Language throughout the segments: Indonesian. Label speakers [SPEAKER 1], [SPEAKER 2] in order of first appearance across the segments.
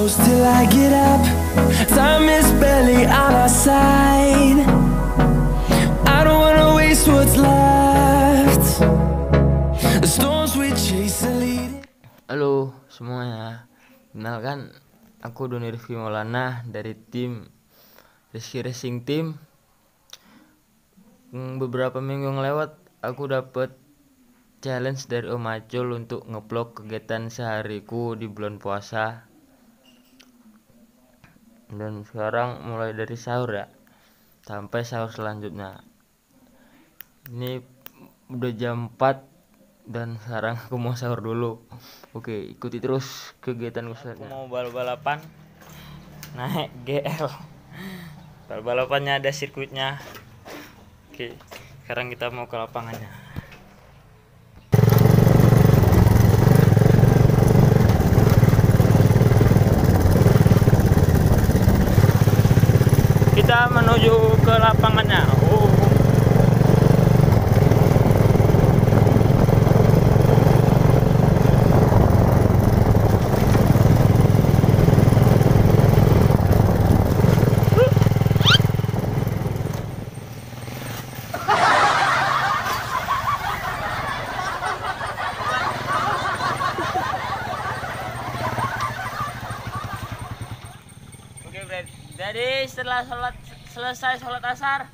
[SPEAKER 1] close till I get up. Time is barely on our side. I don't wanna waste what's left. The storms we chase are leading.
[SPEAKER 2] Halo semuanya, kenalkan aku Doni Rifki Maulana dari tim Rizky Racing Team. Hmm, Beberapa minggu yang lewat aku dapat challenge dari Om Acul untuk ngeblok kegiatan sehariku di bulan puasa. Dan sekarang mulai dari sahur ya, sampai sahur selanjutnya. Ini udah jam 4 dan sekarang aku mau sahur dulu. Oke, ikuti terus kegiatan selanjutnya. Aku mau balap-balapan naik GL. Balap-balapannya ada sirkuitnya. Oke, sekarang kita mau ke lapangannya. Menuju ke lapangannya. Oh. Jadi setelah sholat selesai sholat asar,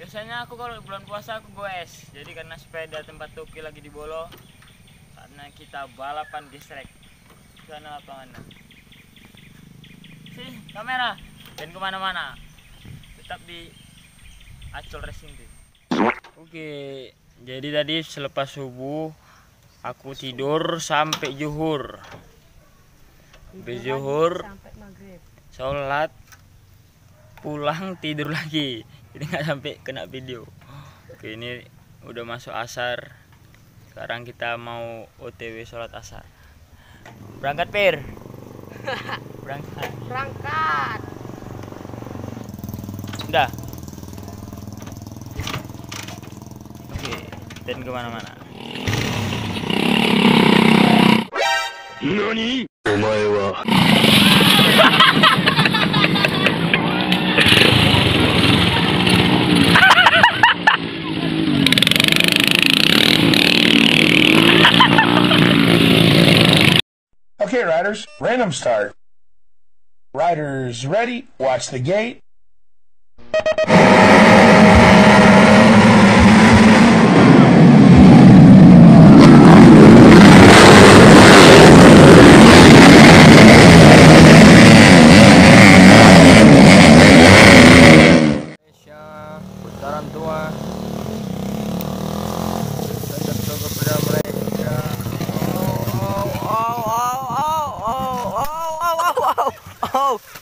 [SPEAKER 2] biasanya aku kalau bulan puasa aku goes. Jadi karena sepeda tempat Tuki lagi di Bolo, karena kita balapan gestrek. Sana lapangannya. Sih, kamera. Dan ke mana-mana. Tetap di Acul Racing Team. Oke, jadi tadi selepas subuh aku tidur sampai zuhur. Sampai zuhur
[SPEAKER 3] sampai maghrib
[SPEAKER 2] sholat pulang tidur lagi. Jadi nggak sampai kena video. Oke ini udah masuk asar. Sekarang kita mau otw sholat asar. Berangkat per berangkat.
[SPEAKER 3] Berangkat.
[SPEAKER 2] Udah oke dan
[SPEAKER 4] ke mana-mana. Nani? Omae
[SPEAKER 5] wa. riders, random start. Riders ready, watch the gate.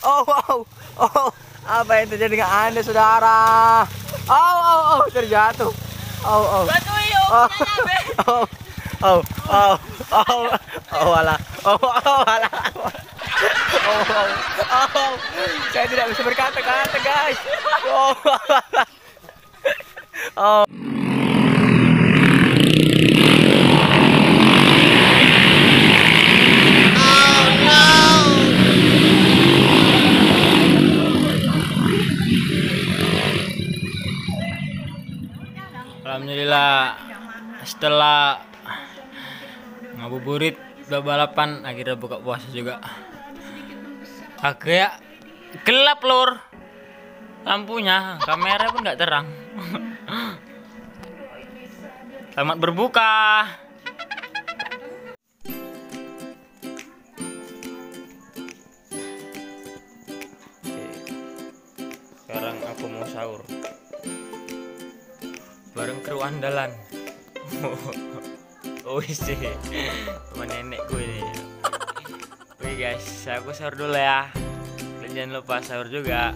[SPEAKER 2] Oh, wow. Oh, apa yang terjadi dengan Anda, saudara? Oh, oh, oh, terjatuh. Oh, oh. Bantuin, oh, oh. Oh, oh, oh, oh, oh, Oh. Oh, oh, oh Oh, oh, oh. Saya tidak bisa berkata-kata, guys. Oh, oh. Alhamdulillah. Setelah ngabuburit udah balapan akhirnya buka puasa juga. Agak gelap lur. Lampunya kamera pun nggak terang. Selamat berbuka. Sekarang aku mau sahur bareng kru andalan oh sih teman nenekku ini Oke guys, aku sahur dulu ya. Kalian jangan lupa sahur juga.